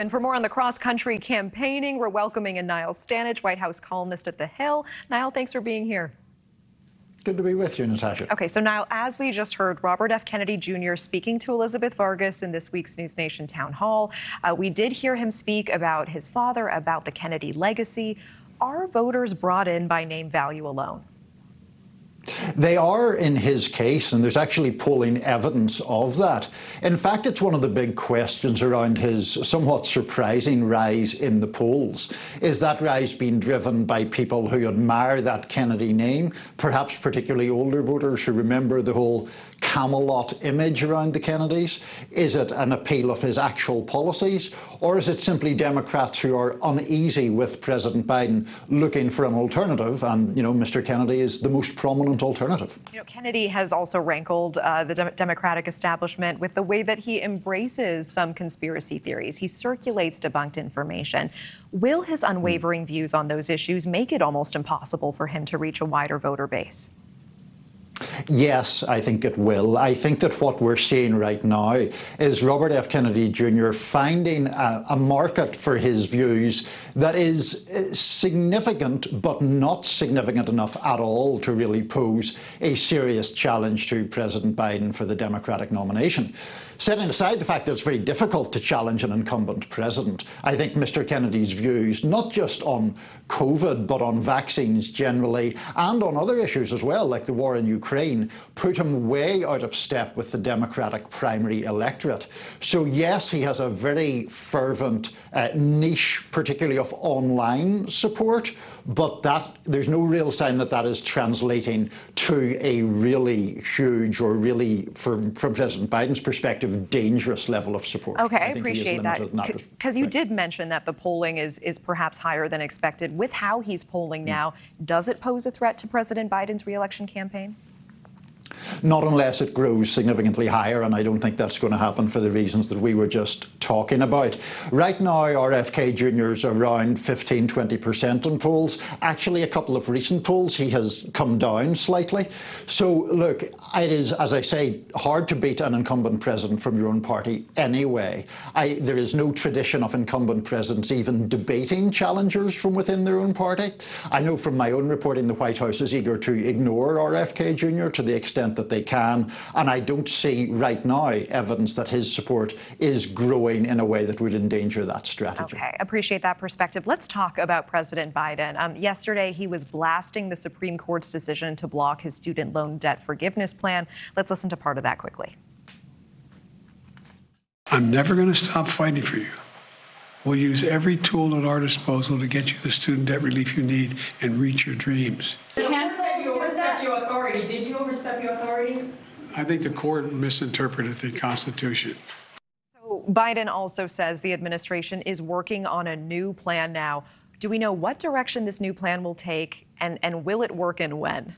And for more on the cross country campaigning, we're welcoming in Niall Stanage, White House columnist at The Hill. Niall, thanks for being here. Good to be with you, Natasha. Okay, so now, as we just heard, Robert F. Kennedy Jr. speaking to Elizabeth Vargas in this week's News Nation town hall. Uh, we did hear him speak about his father, about the Kennedy legacy. Are voters brought in by name value alone? They are in his case, and there's actually polling evidence of that. In fact, it's one of the big questions around his somewhat surprising rise in the polls. Is that rise being driven by people who admire that Kennedy name, perhaps particularly older voters who remember the whole Camelot image around the Kennedys? Is it an appeal of his actual policies? Or is it simply Democrats who are uneasy with President Biden looking for an alternative? And, you know, Mr. Kennedy is the most prominent alternative. You know, Kennedy has also rankled uh, the de Democratic establishment with the way that he embraces some conspiracy theories. He circulates debunked information. Will his unwavering views on those issues make it almost impossible for him to reach a wider voter base? Yes, I think it will. I think that what we're seeing right now is Robert F. Kennedy Jr. finding a, a market for his views that is uh, significant, but not significant enough at all to really pose a serious challenge to President Biden for the Democratic nomination. Setting aside the fact that it's very difficult to challenge an incumbent president, I think Mr Kennedy's views, not just on COVID, but on vaccines generally, and on other issues as well, like the war in Ukraine, put him way out of step with the Democratic primary electorate. So yes, he has a very fervent uh, niche, particularly of online support, but that there's no real sign that that is translating to a really huge or really, from, from President Biden's perspective, dangerous level of support. Okay, I, I appreciate that. Because you did mention that the polling is, is perhaps higher than expected. With how he's polling mm. now, does it pose a threat to President Biden's reelection campaign? Not unless it grows significantly higher, and I don't think that's going to happen for the reasons that we were just talking about. Right now, RFK Jr. is around 15, 20% in polls. Actually, a couple of recent polls, he has come down slightly. So, look, it is, as I say, hard to beat an incumbent president from your own party anyway. I, there is no tradition of incumbent presidents even debating challengers from within their own party. I know from my own reporting the White House is eager to ignore RFK Jr. to the extent extent that they can. And I don't see right now evidence that his support is growing in a way that would endanger that strategy. Okay, appreciate that perspective. Let's talk about President Biden. Um, yesterday, he was blasting the Supreme Court's decision to block his student loan debt forgiveness plan. Let's listen to part of that quickly. I'm never going to stop fighting for you. We'll use every tool at our disposal to get you the student debt relief you need and reach your dreams. Cancel your authority. Did you overstep your authority? I think the court misinterpreted the Constitution. Biden also says the administration is working on a new plan now. Do we know what direction this new plan will take, and, and will it work and when?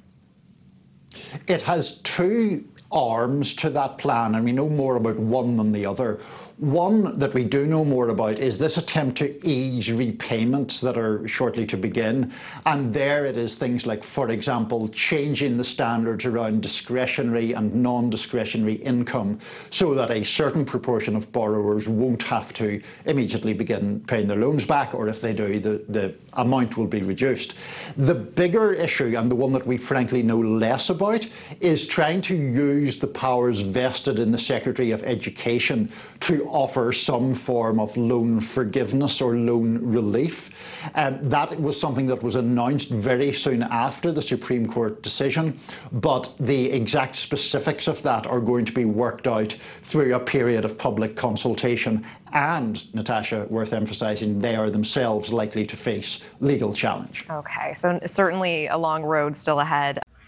It has two arms to that plan, and we know more about one than the other. One that we do know more about is this attempt to ease repayments that are shortly to begin. And there it is things like, for example, changing the standards around discretionary and non-discretionary income so that a certain proportion of borrowers won't have to immediately begin paying their loans back, or if they do, the, the amount will be reduced. The bigger issue, and the one that we frankly know less about, is trying to use the powers vested in the Secretary of Education to offer some form of loan forgiveness or loan relief. Um, that was something that was announced very soon after the Supreme Court decision, but the exact specifics of that are going to be worked out through a period of public consultation. And, Natasha, worth emphasising, they are themselves likely to face legal challenge. Okay, so certainly a long road still ahead.